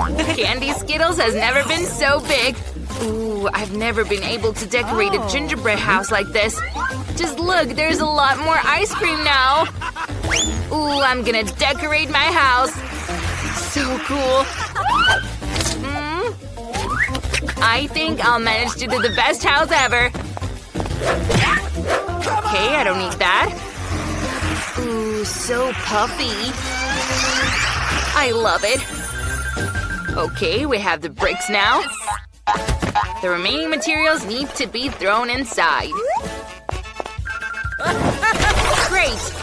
Candy Skittles has never been so big. Ooh, I've never been able to decorate a gingerbread house like this. Just look, there's a lot more ice cream now. Ooh, I'm gonna decorate my house. So cool. Mm. I think I'll manage to do the best house ever. Okay, I don't need that. Ooh, so puffy. I love it. Okay, we have the bricks now. The remaining materials need to be thrown inside. Great!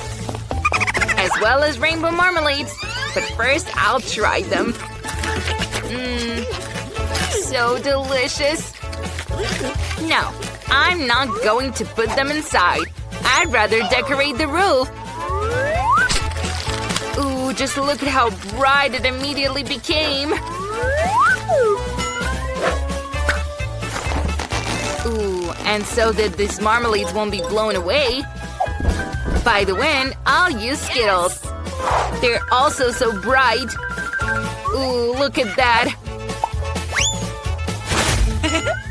As well as rainbow marmalades. But first, I'll try them. Mmm, so delicious. No, I'm not going to put them inside. I'd rather decorate the roof. Ooh, just look at how bright it immediately became. Ooh, and so that these marmalades won't be blown away. By the wind, I'll use Skittles. They're also so bright. Ooh, look at that.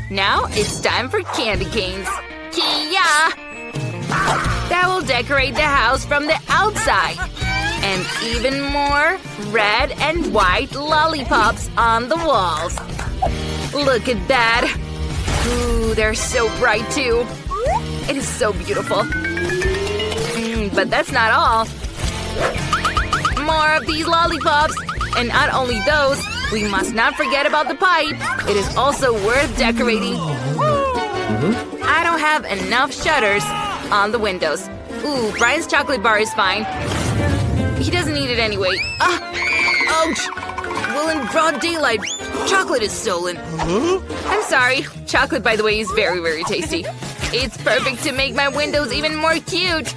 now it's time for candy canes. Kia! That will decorate the house from the outside. And even more red and white lollipops on the walls. Look at that. Ooh, they're so bright too. It is so beautiful. Mm, but that's not all. More of these lollipops! And not only those, we must not forget about the pipe. It is also worth decorating. I don't have enough shutters on the windows. Ooh, Brian's chocolate bar is fine. He doesn't need it anyway. Ah! Ouch! Well, in broad daylight, chocolate is stolen. I'm sorry. Chocolate, by the way, is very, very tasty. It's perfect to make my windows even more cute.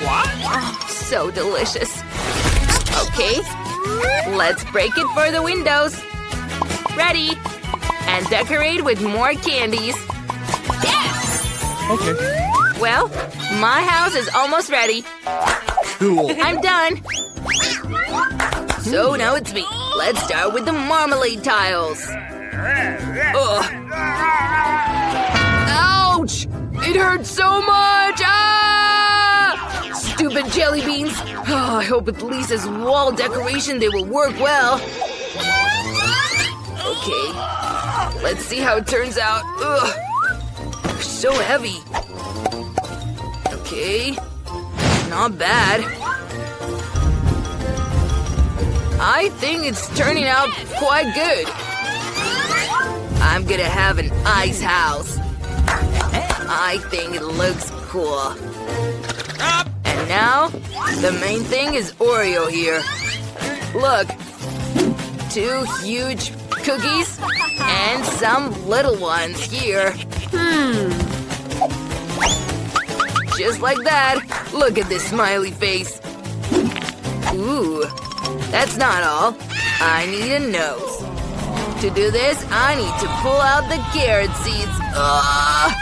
Oh, so delicious. Okay, let's break it for the windows. Ready. And decorate with more candies. Yes! Okay. Well, my house is almost ready. Cool. I'm done. So now it's me. Let's start with the marmalade tiles. Ugh. Ouch! It hurts so much! Ah! Stupid jelly beans. Oh, I hope with Lisa's wall decoration they will work well. Okay. Let's see how it turns out. Ugh. They're so heavy. Okay. Not bad. I think it's turning out quite good. I'm gonna have an ice house. I think it looks cool. And now, the main thing is Oreo here. Look. Two huge cookies and some little ones here. Hmm. Just like that. Look at this smiley face. Ooh. That's not all. I need a nose. To do this, I need to pull out the carrot seeds. Ugh.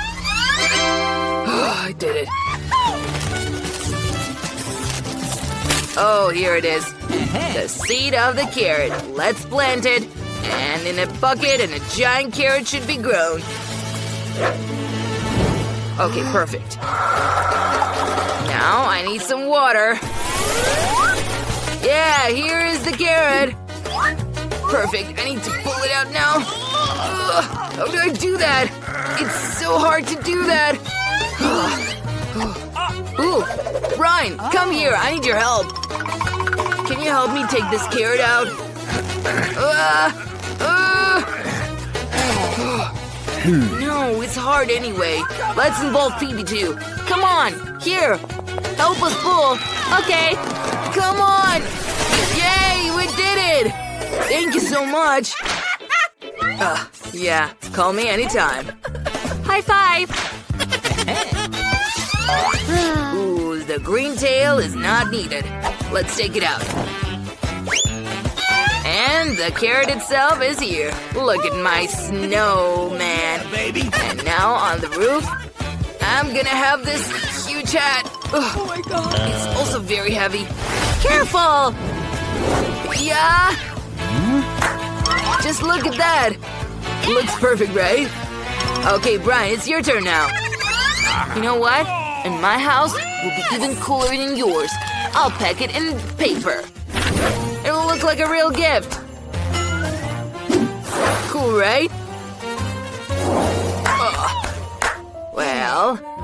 Oh, I did it. Oh, here it is. The seed of the carrot. Let's plant it. And in a bucket and a giant carrot should be grown. Okay, perfect. Now I need some water. Yeah, here is the carrot. Perfect. I need to pull it out now. Ugh, how do I do that? It's so hard to do that. Ooh, Ryan, come here. I need your help. Can you help me take this carrot out? Uh, uh. no, it's hard anyway. Let's involve Phoebe too. Come on, here. Help us pull. Okay, come on. Yay, we did it. Thank you so much. Uh, yeah, call me anytime. High five. Ooh, the green tail is not needed. Let's take it out. And the carrot itself is here. Look at my snowman. Baby. And now on the roof, I'm gonna have this huge hat. Ugh, Oh my god. it's also very heavy. Careful! Yeah! Just look at that! Looks perfect, right? Okay, Brian, it's your turn now. You know what? In my house will be even cooler than yours. I'll pack it in paper. It'll look like a real gift. Cool, right? Oh. Well,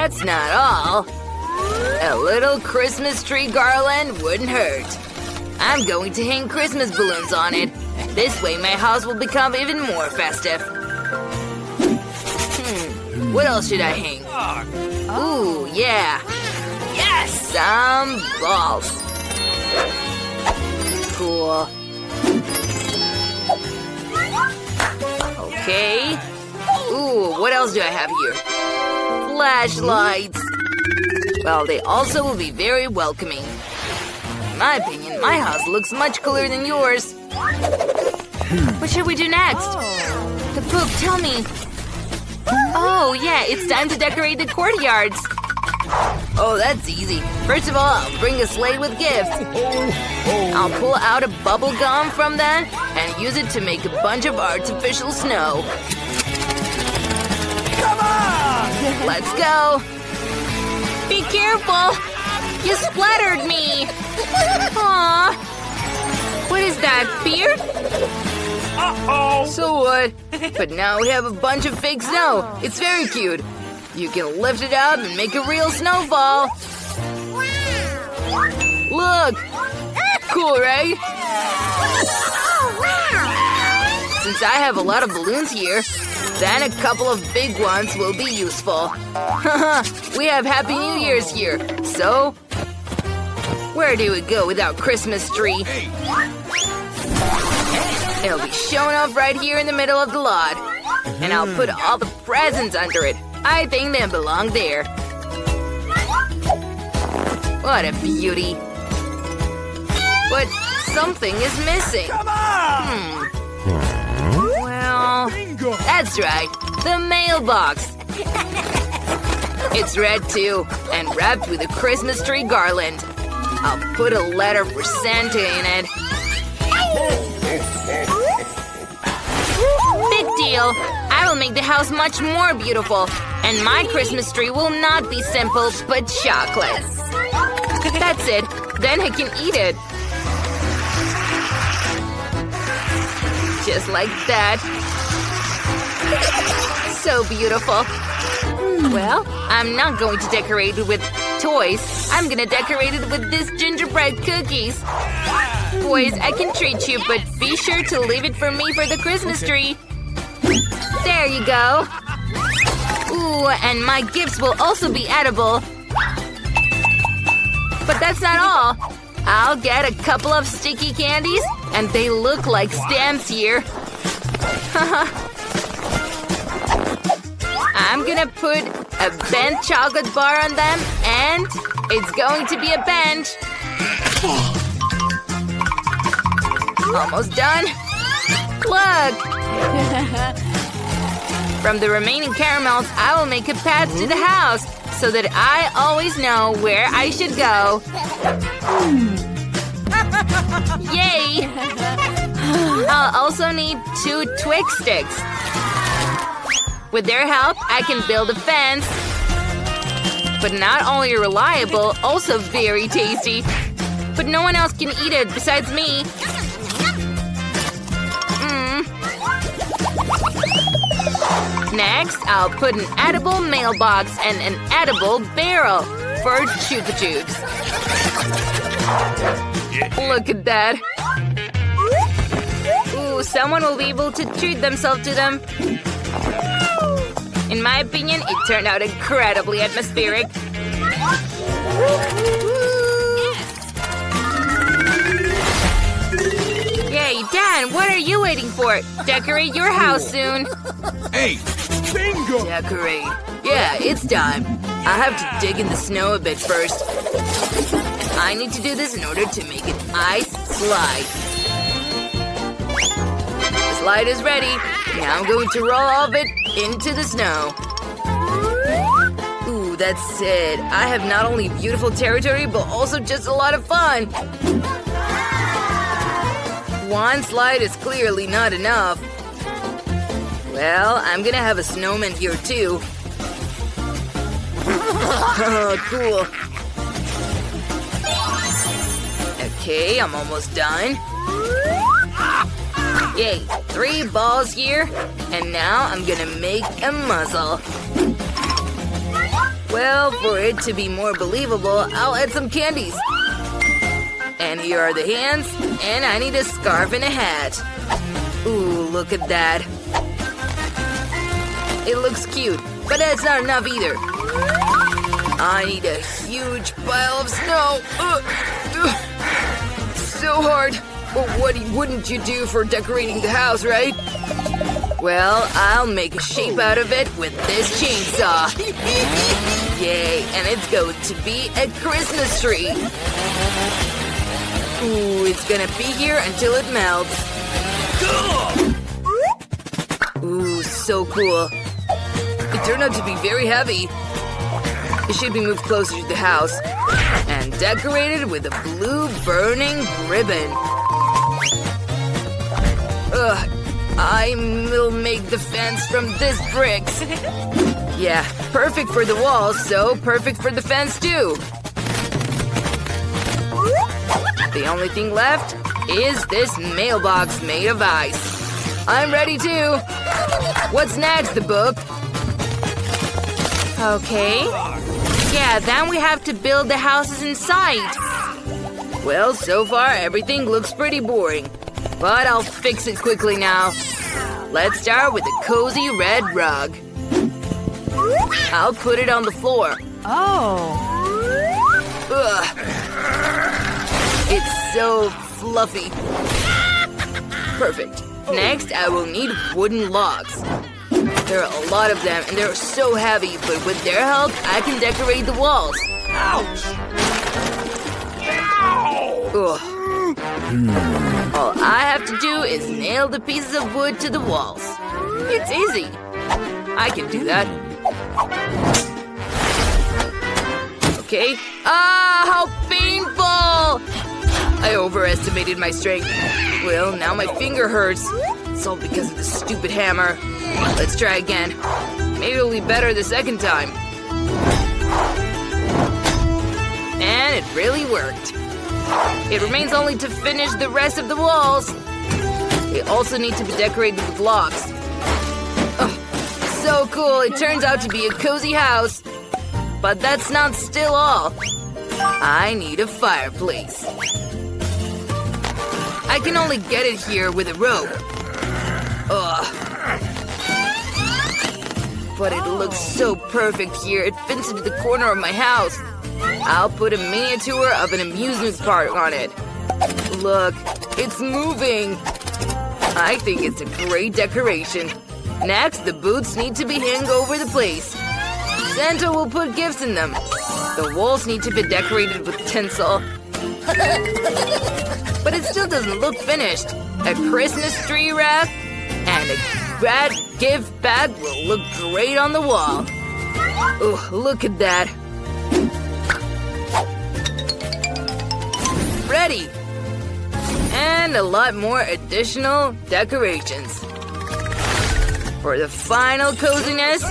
that's not all. A little Christmas tree garland wouldn't hurt. I'm going to hang Christmas balloons on it. This way my house will become even more festive. Hmm, what else should I hang? Ooh, yeah. Yes! Some balls. Cool. Okay. Ooh, what else do I have here? Flashlights. Well, they also will be very welcoming. In my opinion, my house looks much cooler than yours. What should we do next? The book, tell me. Oh, yeah, it's time to decorate the courtyards. Oh, that's easy. First of all, I'll bring a sleigh with gifts. I'll pull out a bubble gum from that and use it to make a bunch of artificial snow. Let's go! Be careful! You splattered me! Aww! What is that, beer? Uh-oh! So what? But now we have a bunch of fake snow. It's very cute. You can lift it up and make a real snowfall. Look! Cool, right? Since I have a lot of balloons here, then a couple of big ones will be useful. Haha! We have Happy New Year's here, so where do we go without Christmas tree? It'll be shown off right here in the middle of the lot. And I'll put all the presents under it. I think they belong there. What a beauty. But something is missing. Come on! Hmm. Well, Bingo! that's right. The mailbox. It's red too, and wrapped with a Christmas tree garland. I'll put a letter for Santa in it. Big deal! I will make the house much more beautiful, and my Christmas tree will not be simple but chocolate. That's it. Then I can eat it. Just like that. So beautiful. Hmm, well, I'm not going to decorate it with toys. I'm gonna decorate it with these gingerbread cookies. Boys, I can treat you, but be sure to leave it for me for the Christmas tree. There you go. Ooh, and my gifts will also be edible. But that's not all. I'll get a couple of sticky candies, and they look like stamps here. I'm gonna put a bent chocolate bar on them, and it's going to be a bench. Almost done. Look! From the remaining caramels, I will make a path to the house so that I always know where I should go. Yay! I'll also need two Twix sticks. With their help, I can build a fence. But not only reliable, also very tasty. But no one else can eat it besides me. Mm. Next, I'll put an edible mailbox and an edible barrel for Chupa Chups. Look at that. Ooh, someone will be able to treat themselves to them. In my opinion, it turned out incredibly atmospheric. Yay, Dan, what are you waiting for? Decorate your house soon. Hey! Bingo! Decorate. Yeah, it's time. I have to dig in the snow a bit first. I need to do this in order to make an ice slide. The slide is ready. Now I'm going to roll all of it into the snow. Ooh, that's it. I have not only beautiful territory, but also just a lot of fun. One slide is clearly not enough. Well, I'm gonna have a snowman here too. cool. Okay, I'm almost done. Yay, three balls here, and now I'm gonna make a muzzle. Well, for it to be more believable, I'll add some candies. And here are the hands, and I need a scarf and a hat. Ooh, look at that. It looks cute, but that's not enough either. I need a huge pile of snow. Ugh. So hard. But what wouldn't you do for decorating the house, right? Well, I'll make a shape out of it with this chainsaw. Yay, and it's going to be a Christmas tree. Ooh, it's gonna be here until it melts. Ooh, so cool. It turned out to be very heavy. It should be moved closer to the house and decorated with a blue burning ribbon. Ugh, I will make the fence from this bricks. yeah, perfect for the walls, so perfect for the fence too. The only thing left is this mailbox made of ice. I'm ready too. What's next, the book? Okay. Yeah, then we have to build the houses inside. Well, so far everything looks pretty boring. But I'll fix it quickly now. Let's start with a cozy red rug. I'll put it on the floor. Oh. Ugh. It's so fluffy. Perfect. Next, I will need wooden logs. There are a lot of them, and they're so heavy, but with their help, I can decorate the walls. Ouch! Ugh. All I have to do is nail the pieces of wood to the walls. It's easy. I can do that. Okay. Ah, how painful! I overestimated my strength. Well, now my finger hurts. It's all because of the stupid hammer. Let's try again. Maybe it'll be better the second time. And it really worked. It remains only to finish the rest of the walls. They also need to be decorated with logs. Oh, so cool, it turns out to be a cozy house. But that's not still all. I need a fireplace. I can only get it here with a rope. Ugh. But it looks so perfect here, it fits into the corner of my house. I'll put a miniature of an amusement park on it. Look, it's moving. I think it's a great decoration. Next, the boots need to be hung over the place. Santa will put gifts in them. The walls need to be decorated with tinsel. but it still doesn't look finished. A Christmas tree wrap and a red gift bag will look great on the wall. Oh, look at that. Ready! And a lot more additional decorations. For the final coziness,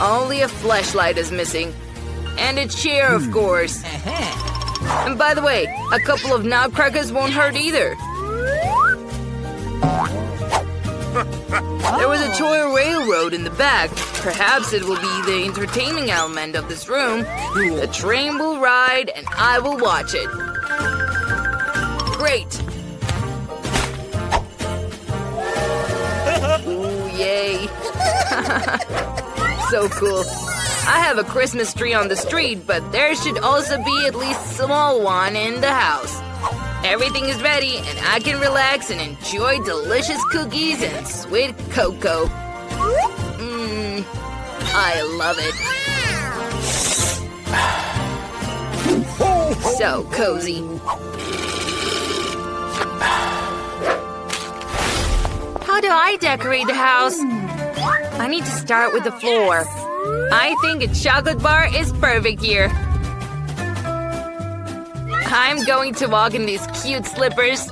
only a flashlight is missing. And a chair, of hmm. course. And by the way, a couple of nutcrackers won't hurt either. There was a oh. toy railroad in the back. Perhaps it will be the entertaining element of this room. The train will ride and I will watch it. Great! Ooh, yay. so cool. I have a Christmas tree on the street, but there should also be at least a small one in the house. Everything is ready, and I can relax and enjoy delicious cookies and sweet cocoa. Mmm, I love it. So cozy. How do I decorate the house? I need to start with the floor. I think a chocolate bar is perfect here. I'm going to walk in these cute slippers.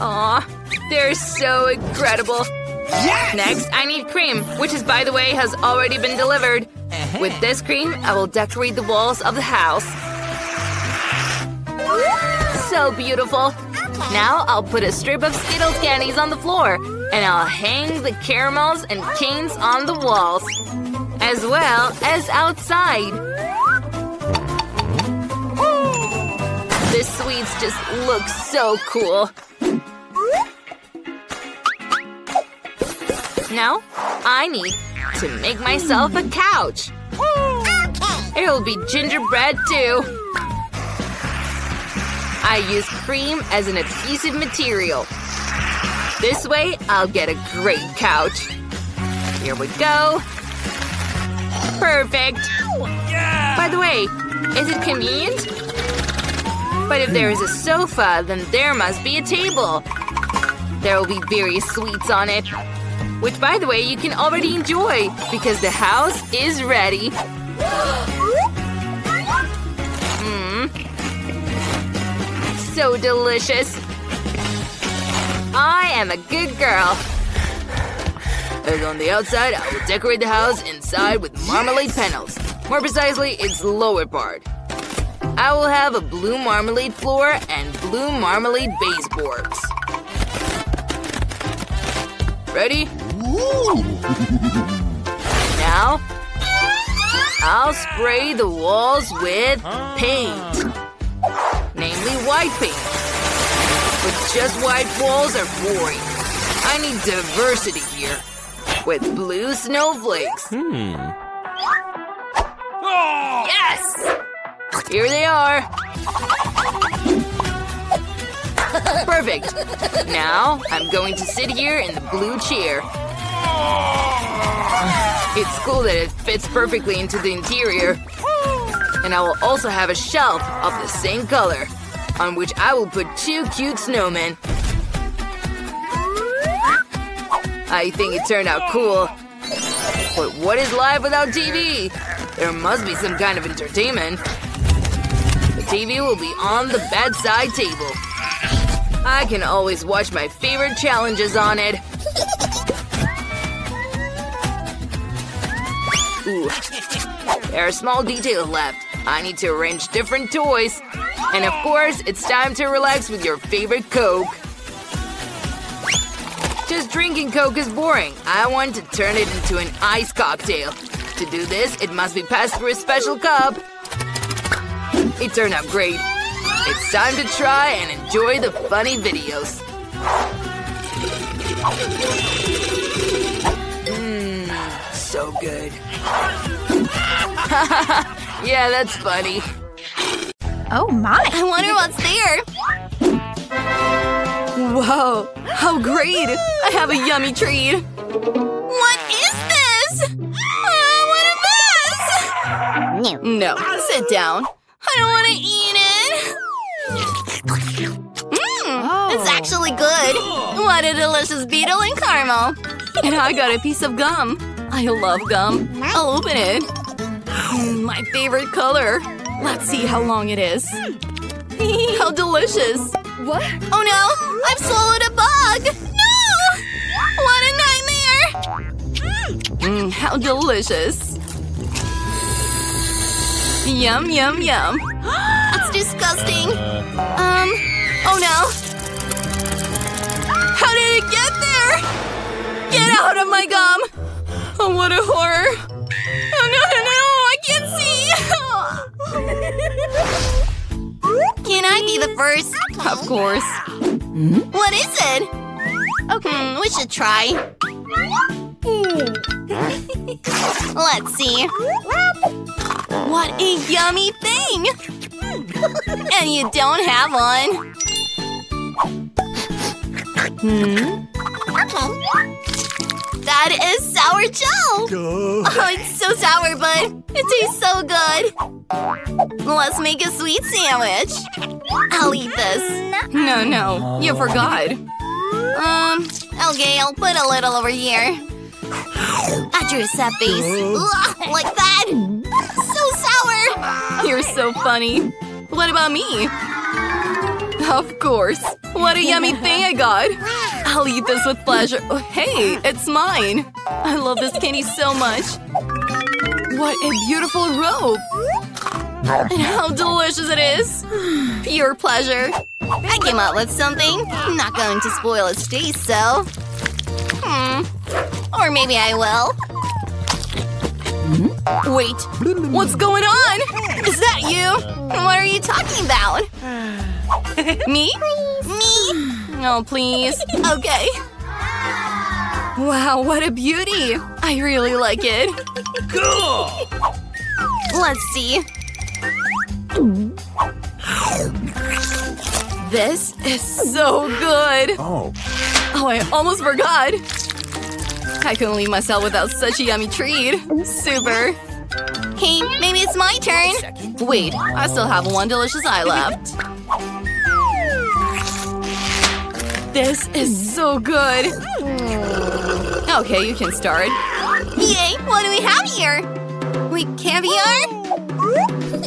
Aw, they're so incredible. Yes! Next, I need cream, which is, by the way, has already been delivered. Uh-huh. With this cream, I will decorate the walls of the house. So beautiful. Now I'll put a strip of Skittles candies on the floor, and I'll hang the caramels and canes on the walls, as well as outside. This sweets just looks so cool. Now, I need to make myself a couch. Okay. It'll be gingerbread too. I use cream as an adhesive material. This way, I'll get a great couch. Here we go. Perfect. Yeah! By the way, is it convenient? But if there is a sofa, then there must be a table. There will be various sweets on it. Which, by the way, you can already enjoy because the house is ready. So delicious. I am a good girl. As on the outside, I will decorate the house inside with marmalade panels. More precisely, its lower part. I will have a blue marmalade floor and blue marmalade baseboards. Ready? Now, I'll spray the walls with ah. paint. Namely white paint. But just white walls are boring. I need diversity here. With blue snowflakes. Oh! Yes! Here they are. Perfect. Now, I'm going to sit here in the blue chair. Ah! It's cool that it fits perfectly into the interior. And I will also have a shelf of the same color, on which I will put two cute snowmen. I think it turned out cool. But what is life without TV? There must be some kind of entertainment. The TV will be on the bedside table. I can always watch my favorite challenges on it. Ooh. There are small details left. I need to arrange different toys. And of course, it's time to relax with your favorite Coke. Just drinking Coke is boring. I want to turn it into an ice cocktail. To do this, it must be passed through a special cup. It turned out great. It's time to try and enjoy the funny videos. Mmm, so good. yeah, that's funny. Oh my! I wonder what's there. Whoa, how great! I have a yummy treat. What is this? Oh, what a mess! No, sit down. I don't want to eat it. Mmm, oh. it's actually good. What a delicious beetle and caramel. And I got a piece of gum. I love gum. I'll open it. Mm, my favorite color. Let's see how long it is. how delicious. What? Oh no, I've swallowed a bug. No! What a nightmare! Mm, how delicious. Yum, yum, yum. That's disgusting. Um, oh no. How did it get there? Get out of my gum! Oh, what a horror. Oh, no, can't see. Can I be the first? of course. What is it? Okay, we should try. Let's see. What a yummy thing! and you don't have one. Hmm? That is sour gel! Oh, it's so sour, but it tastes so good. Let's make a sweet sandwich. I'll eat this. No, no, you forgot. Um, okay, I'll put a little over here. I drew a sad face. Ugh, like that. So sour. You're so funny. What about me? Of course. What a yummy thing I got. I'll eat this with pleasure. Oh, hey, it's mine. I love this candy so much. What a beautiful robe. And how delicious it is. Pure pleasure. I came up with something. I'm not going to spoil its taste, so… Hmm. Or maybe I will. Wait, what's going on? Is that you? What are you talking about? Me? Me? Oh, please. Okay. Wow, what a beauty. I really like it. Cool. Let's see. This is so good. Oh. Oh, I almost forgot. I couldn't leave myself without such a yummy treat. Super. Hey, maybe it's my turn. Wait, I still have one delicious eye left. This is so good. Okay, you can start. Yay, what do we have here? Wait, caviar?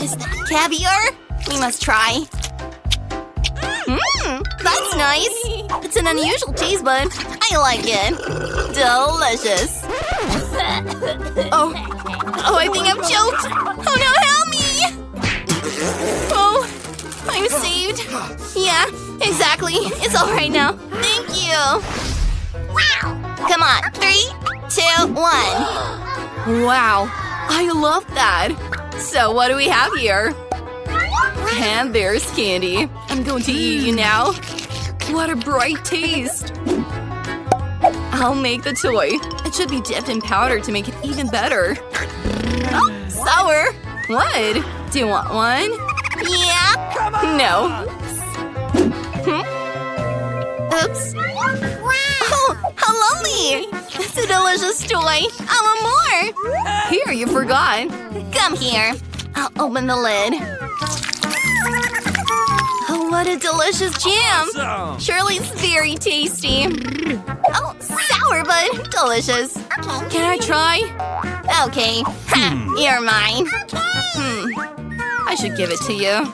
Is that caviar? We must try. Mmm, that's nice. It's an unusual taste, but I like it. Delicious. Oh, oh, I think I'm choked. Oh no, help I'm saved. Yeah, exactly. It's all right now. Thank you. Wow! Come on, three, two, one. Wow, I love that. So what do we have here? And there's candy. I'm going to eat you now. What a bright taste. I'll make the toy. It should be dipped in powder to make it even better. Oh, sour. What? Do you want one? Yeah. No. Hmm? Oops. Oh, how lovely! It's a delicious toy. I want more. Here, you forgot. Come here. I'll open the lid. Oh, what a delicious jam! Awesome. Surely it's very tasty. Oh, sour but delicious. Okay. Can I try? Okay. Ha, you're mine. Okay. Hmm. I should give it to you.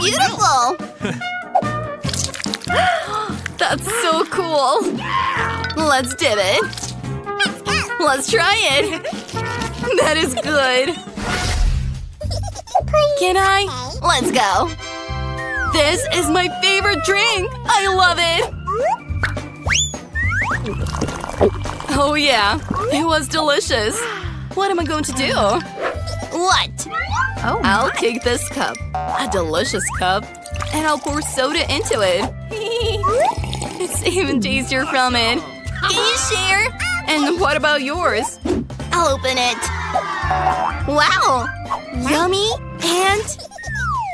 Beautiful! That's so cool. Let's dip it. Let's try it. That is good. Can I? Let's go. This is my favorite drink. I love it. Oh yeah, it was delicious. What am I going to do? What? Oh, I'll take this cup. A delicious cup. And I'll pour soda into it. it's even tastier from it. Can you share? And what about yours? I'll open it. Wow! Yummy and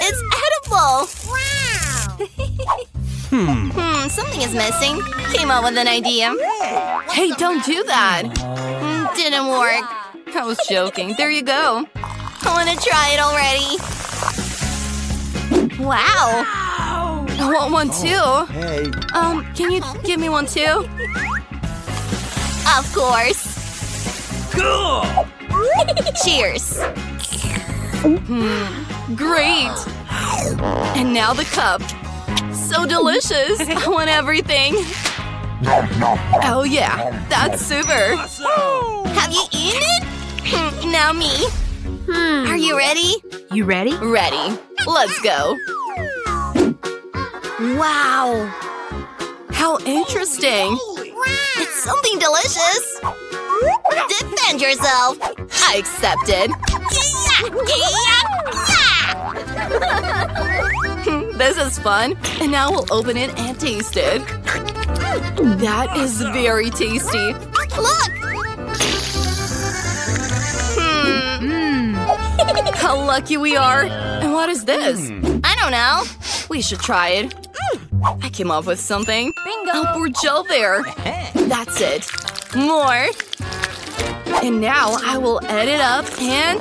it's edible! Wow! hmm. Hmm, something is missing. Came up with an idea. Hey, don't do that! Mm, Didn't work. I was joking. There you go. I want to try it already. Wow! I want one too. Hey. Um, can you give me one too? Of course. Cool. Cheers. Hmm, great. And now the cup. So delicious. I want everything. Oh yeah, that's super. Have you eaten it? Now me. Hmm. Are you ready? You ready? Ready. Let's go. Wow. How interesting. It's something delicious. Defend yourself. I accepted. this is fun. And now we'll open it and taste it. That is very tasty. Look! How lucky we are! And what is this? Hmm. I don't know. We should try it. I came up with something. Bingo! Oh, pour gel there. That's it. More. And now I will add it up and…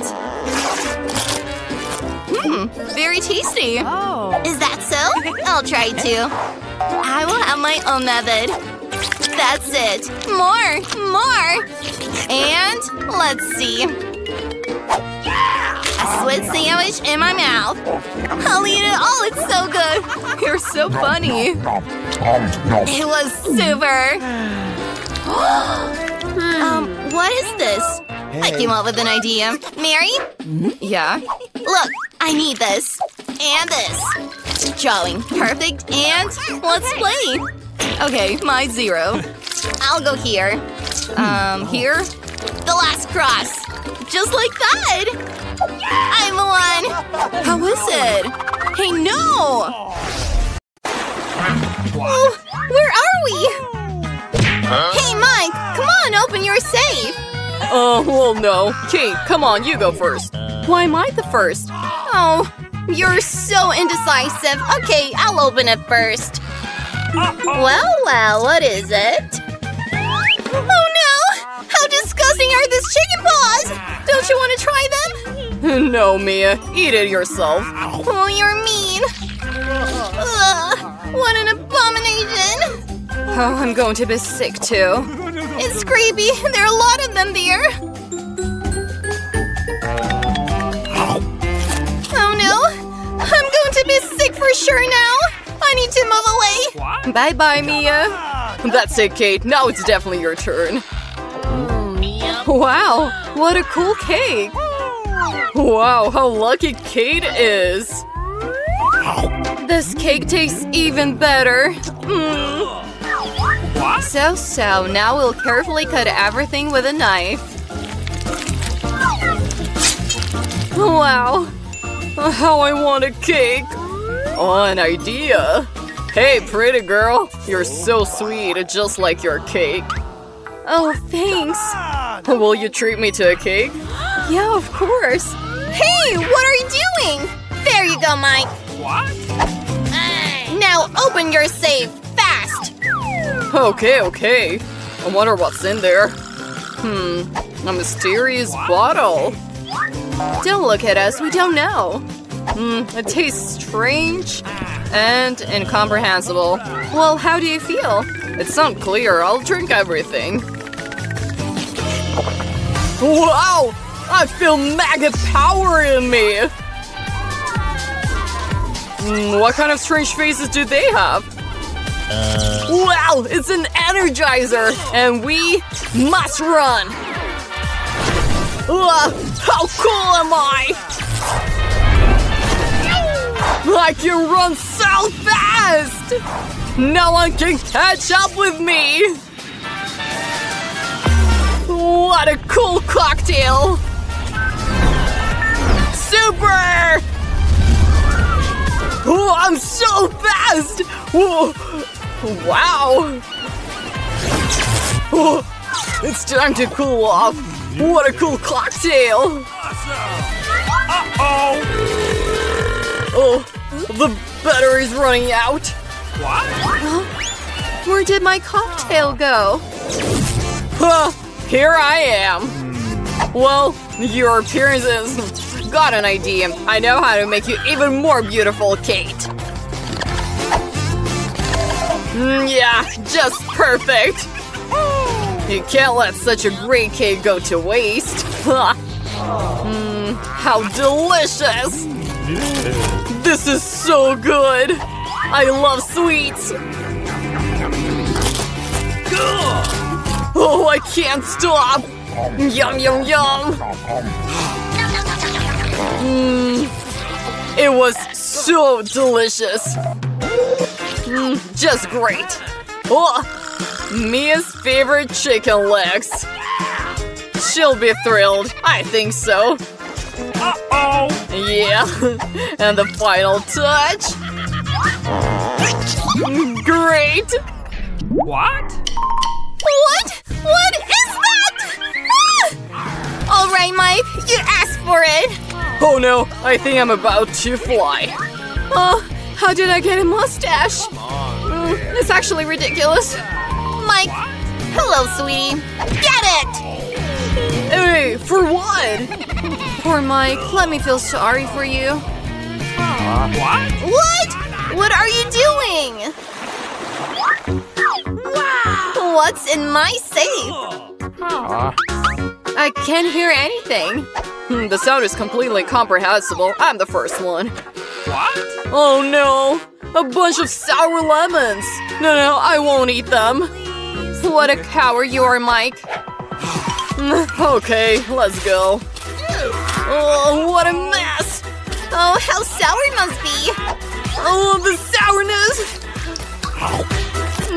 Mmm, very tasty. Oh. Is that so? I'll try too. I will have my own method. That's it. More, more. And let's see. A sweet sandwich in my mouth. I'll eat it all it's so good. You're so funny. It was super. um, what is this? I came up with an idea. Mary? Yeah? Look, I need this. And this. Drawing. Perfect. And let's play. Okay, my zero. I'll go here. Um, here? The last cross. Just like that. I'm one. How is it? Hey, no! Oh, where are we? Hey, Mike, come on, open your safe. Oh, well, no. Kate, come on, you go first. Why am I the first? Oh, you're so indecisive. Okay, I'll open it first. Well, well, what is it? Oh no! How disgusting are these chicken paws? Don't you want to try them? no, Mia. Eat it yourself. Oh, you're mean. Ugh, what an abomination! Oh, I'm going to be sick too. It's creepy. There are a lot of them there. Oh no! I'm going to be sick for sure now. I need to move away. Bye bye, Mia. That's it, Kate. Now it's definitely your turn. Wow, what a cool cake. Wow, how lucky Kate is. This cake tastes even better. Mm. So, so, now we'll carefully cut everything with a knife. Wow, how I want a cake. Oh, an idea. Hey, pretty girl. You're so sweet, just like your cake. Oh, thanks. Will you treat me to a cake? Yeah, of course. Hey, what are you doing? There you go, Mike. What? Now open your safe fast. Okay, okay. I wonder what's in there. Hmm, a mysterious bottle. Don't look at us, we don't know. Hmm, it tastes strange and incomprehensible. Well, how do you feel? It's unclear. I'll drink everything. Wow! I feel mega power in me! Hmm, what kind of strange faces do they have? Wow, it's an energizer! And we must run! Uh, how cool am I? I can run so fast! No one can catch up with me! What a cool cocktail! Super! Oh, I'm so fast! Whoa. Wow! Oh, it's time to cool off. What a cool cocktail! Uh-oh! Oh, the battery's running out. What? Where did my cocktail go? Huh, here I am. Well, your appearance appearances got an idea. I know how to make you even more beautiful, Kate. Mm, yeah, just perfect. You can't let such a great cake go to waste. mm, how delicious! This is so good! I love sweets! Oh, I can't stop! Yum, yum, yum! Mm, it was so delicious! Mm, just great! Oh, Mia's favorite chicken legs! She'll be thrilled, I think so. Uh-oh! Yeah, and the final touch. Great! What? What? For it. Oh no, I think I'm about to fly. Oh, how did I get a mustache? Mm, it's actually ridiculous. Mike, hello, sweetie. Get it! Hey, for what? Poor Mike, let me feel sorry for you. What? What? What are you doing? Wow! What's in my safe? I can't hear anything. Hmm, the sound is completely comprehensible. I'm the first one. What? Oh no! A bunch of sour lemons! No, no, I won't eat them. What a coward you are, Mike. okay, let's go. Oh, what a mess! Oh, how sour it must be! Oh, the sourness!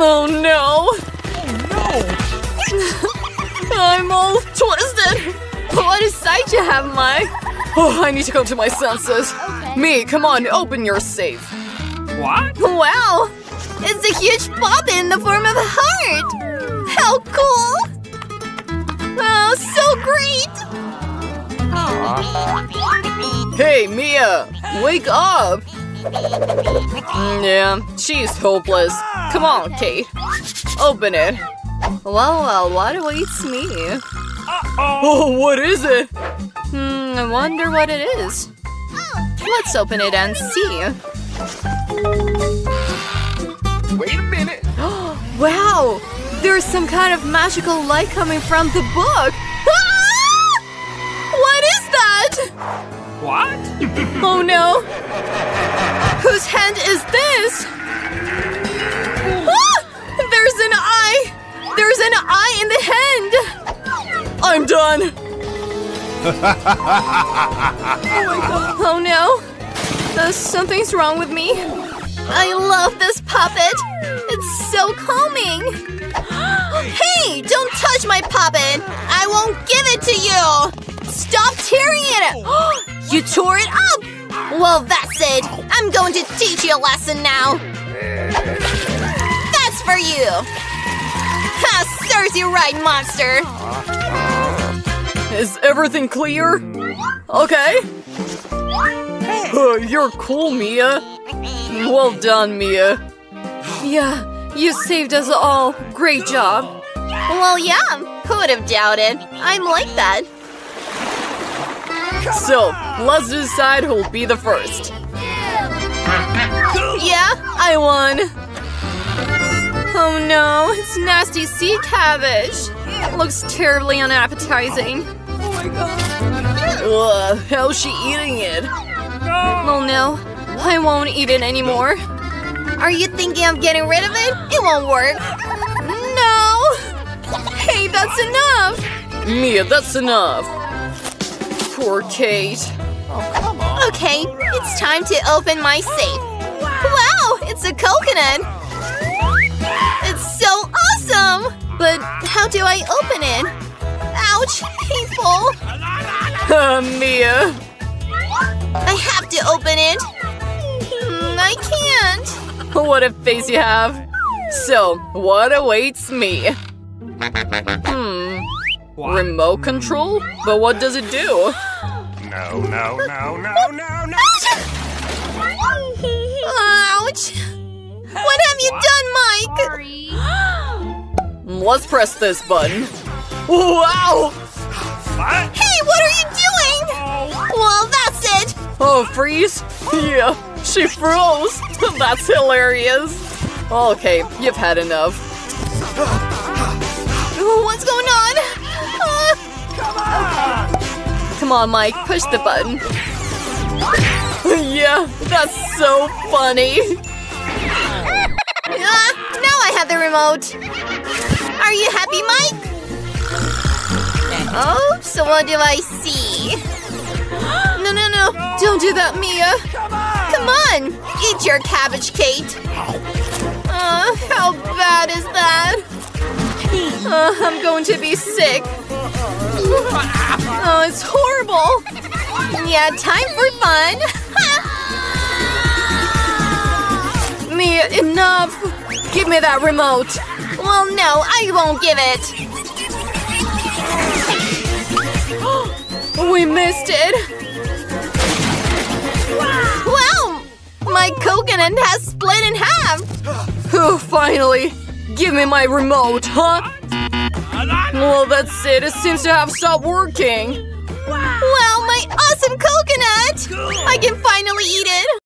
Oh no! Oh no! I'm all twisted! What a sight you have, Mike! Oh, I need to come to my senses. Me, come on, open your safe. What? Wow! It's a huge pop in the form of a heart! How cool! Oh, so great! Hey, Mia! Wake up! Mm, Yeah, she's hopeless. Come on, Kate. Open it. Well, well, what awaits me? Uh-oh. Oh, what is it? Hmm, I wonder what it is. Let's open it and see. Wait a minute. Oh wow! There's some kind of magical light coming from the book! Ah! What is that? What? Oh no! Whose hand is this? Ah! There's an eye! There's an eye in the hand! I'm done! oh no! Uh, something's wrong with me. I love this puppet! It's so calming! hey! Don't touch my puppet! I won't give it to you! Stop tearing it! you tore it up! Well, that's it! I'm going to teach you a lesson now! That's for you! Ha! Serves you right, monster! Is everything clear? Okay. Uh, you're cool, Mia. Well done, Mia. Yeah, you saved us all. Great job. Well, yeah, who would have doubted? I'm like that. So, let's decide who'll be the first. Yeah? I won. Oh no, it's nasty sea cabbage. It looks terribly unappetizing. Oh my god. Ugh, how's she eating it? Oh no, I won't eat it anymore. Are you thinking of getting rid of it? It won't work. No! Hey, that's enough! Mia, that's enough. Poor Kate. Okay, it's time to open my safe. Wow, it's a coconut! It's! But how do I open it? Ouch, painful! Uh, Mia. I have to open it. Hmm, I can't. What a face you have. So, what awaits me? Hmm. What? Remote control? But what does it do? No, no, no, no, no, no. Ouch! What have you done, Mike? Let's press this button. Wow! What? Hey, what are you doing? Well, that's it. Oh, freeze? Yeah, she froze. That's hilarious. Okay, you've had enough. What's going on? Uh, Come on, Mike, push the button. yeah, that's so funny. uh, now I have the remote. Are you happy, Mike? Oh, so what do I see? No, no, no. Don't do that, Mia. Come on. Eat your cabbage, Kate. Uh, how bad is that? Uh, I'm going to be sick. Oh, it's horrible. Yeah, time for fun. Mia, enough. Give me that remote. Well, no, I won't give it. We missed it. Wow! My coconut has split in half. Oh, finally. Give me my remote, huh? Well, that's it. It seems to have stopped working. Wow, my awesome coconut! I can finally eat it!